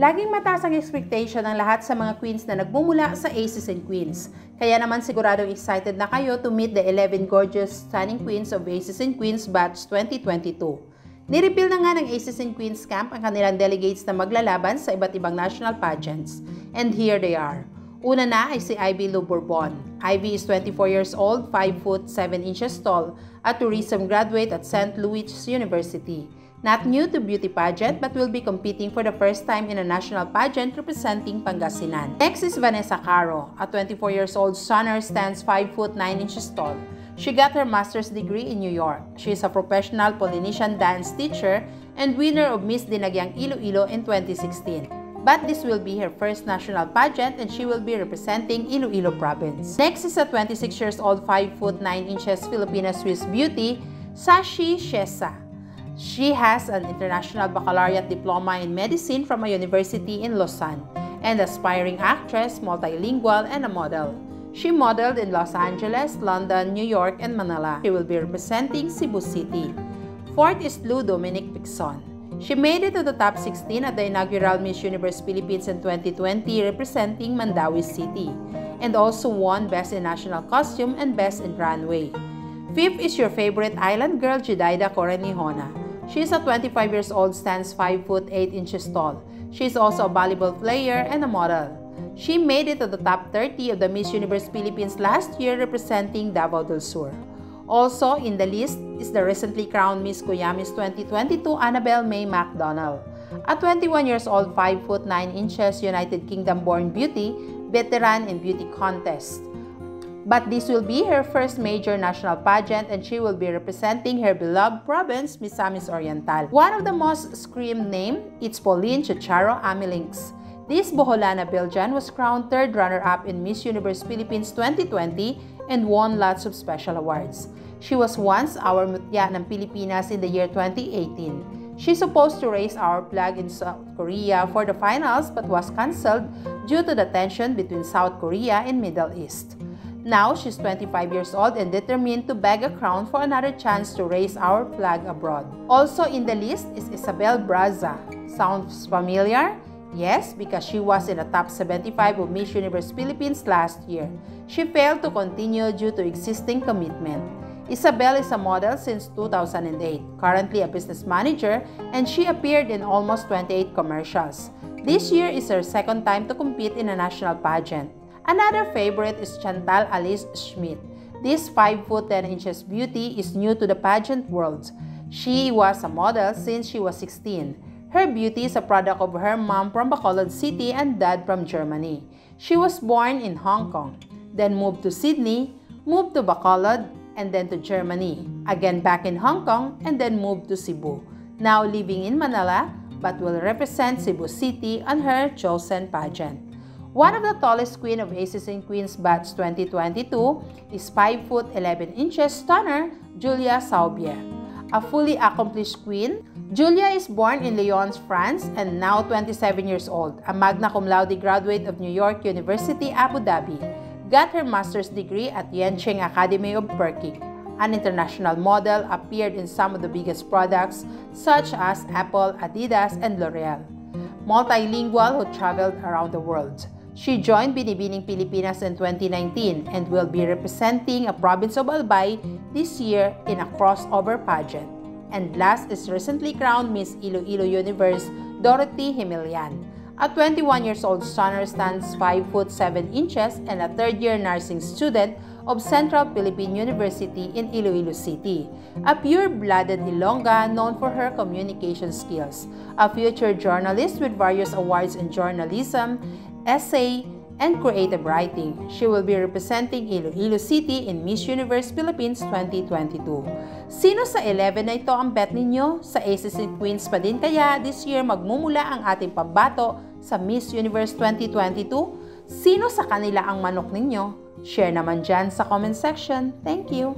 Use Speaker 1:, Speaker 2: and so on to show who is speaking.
Speaker 1: Laging mataas ang expectation ng lahat sa mga queens na nagmumula sa Aces and Queens. Kaya naman siguradong excited na kayo to meet the 11 gorgeous stunning queens of Aces and Queens Batch 2022. Nireveal na nga ng Aces and Queens Camp ang kanilang delegates na maglalaban sa iba't ibang national pageants. And here they are. Una na ay si Ivy Lou Bourbon. Ivy is 24 years old, 5 foot 7 inches tall, a tourism graduate at St. Louis University. Not new to beauty pageant but will be competing for the first time in a national pageant representing Pangasinan. Next is Vanessa Caro. A 24 years old sonner stands 5 foot 9 inches tall. She got her master's degree in New York. She is a professional Polynesian dance teacher and winner of Miss Dinagyang Iloilo in 2016 but this will be her first national pageant and she will be representing Iloilo province. Next is a 26 years old 5 foot 9 inches Filipina Swiss beauty, Sashi Shesa. She has an international baccalaureate diploma in medicine from a university in Lausanne, and aspiring actress, multilingual, and a model. She modeled in Los Angeles, London, New York, and Manila. She will be representing Cebu City. Fourth is Lou Dominic Pixon. She made it to the top 16 at the inaugural Miss Universe Philippines in 2020 representing Mandawi City, and also won Best in National Costume and Best in Runway. Fifth is your favorite island girl, Jidaida Corenihona. She is a 25 years old, stands 5 foot 8 inches tall. She is also a volleyball player and a model. She made it to the top 30 of the Miss Universe Philippines last year representing Davao del Sur. Also in the list is the recently crowned Miss Kuyamis 2022 Annabelle May McDonald. A 21 years old 5 foot 9 inches United Kingdom born beauty, veteran in beauty contest. But this will be her first major national pageant and she will be representing her beloved province, Misamis Oriental. One of the most screamed name, it's Pauline Chicharo Amilinks. This Boholana Belgian was crowned third runner-up in Miss Universe Philippines 2020 and won lots of special awards. She was once our mutya ng Pilipinas in the year 2018. She's supposed to raise our flag in South Korea for the finals but was cancelled due to the tension between South Korea and Middle East. Now, she's 25 years old and determined to beg a crown for another chance to raise our flag abroad. Also in the list is Isabel Braza. Sounds familiar? Yes, because she was in the top 75 of Miss Universe Philippines last year. She failed to continue due to existing commitment. Isabel is a model since 2008, currently a business manager, and she appeared in almost 28 commercials. This year is her second time to compete in a national pageant. Another favorite is Chantal Alice Schmidt. This 5 foot 10 inches beauty is new to the pageant world. She was a model since she was 16. Her beauty is a product of her mom from Bacolod City and dad from Germany. She was born in Hong Kong, then moved to Sydney, moved to Bacolod, and then to Germany, again back in Hong Kong, and then moved to Cebu. Now living in Manila, but will represent Cebu City on her chosen pageant. One of the tallest Queen of Aces and Queens Batch 2022 is 5 foot 11 inches stunner Julia Saubier. A fully accomplished queen, Julia is born in Lyons, France and now 27 years old, a magna cum laude graduate of New York University, Abu Dhabi. Got her master's degree at Yenching Academy of Perking. An international model appeared in some of the biggest products such as Apple, Adidas, and L'Oreal. Multilingual who traveled around the world. She joined Binibining Pilipinas in 2019 and will be representing a province of Albay this year in a crossover pageant. And last is recently crowned Miss Iloilo Universe, Dorothy Himilian. A 21 years old sonner stands 5 foot 7 inches and a third year nursing student of Central Philippine University in Iloilo City. A pure-blooded Ilongga known for her communication skills. A future journalist with various awards in journalism essay, and creative writing. She will be representing Iloilo City in Miss Universe Philippines 2022. Sino sa 11 na ito ang bet ninyo? Sa Aces Queens pa din kaya this year magmumula ang ating pambato sa Miss Universe 2022? Sino sa kanila ang manok ninyo? Share naman dyan sa comment section. Thank you!